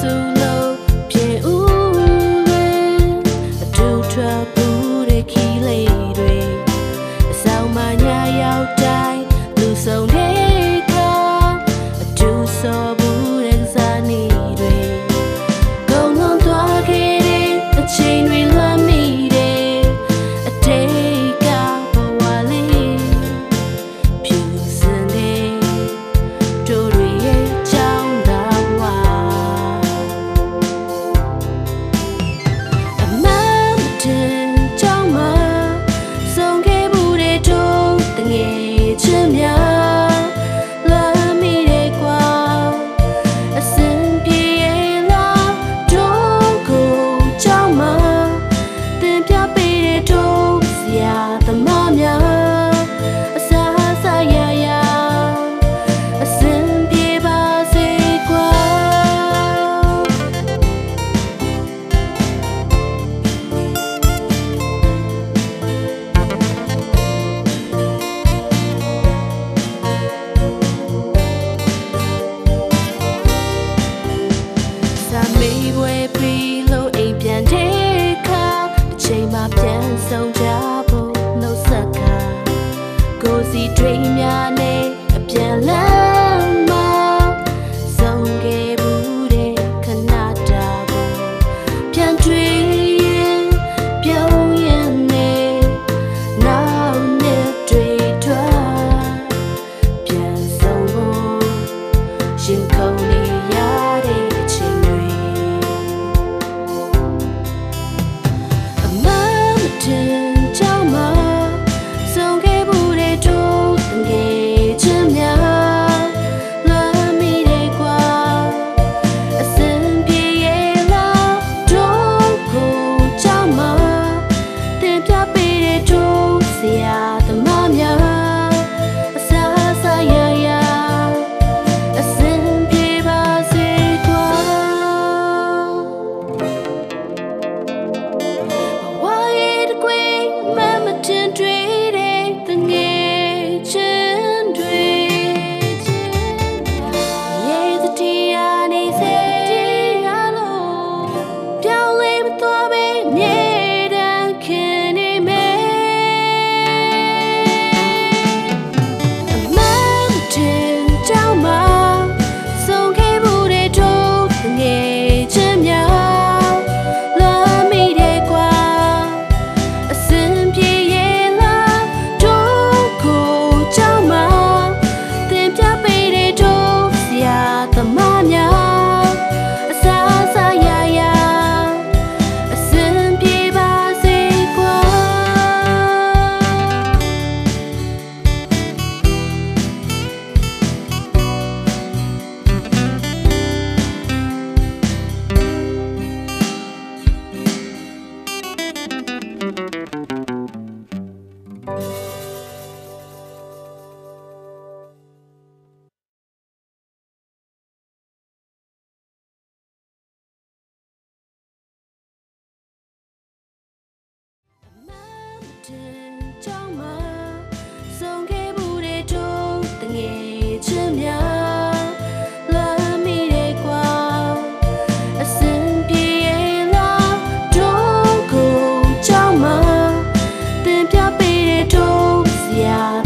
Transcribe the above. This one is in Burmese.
so စီတွေများနဲ့အပြန်လန်း yeah.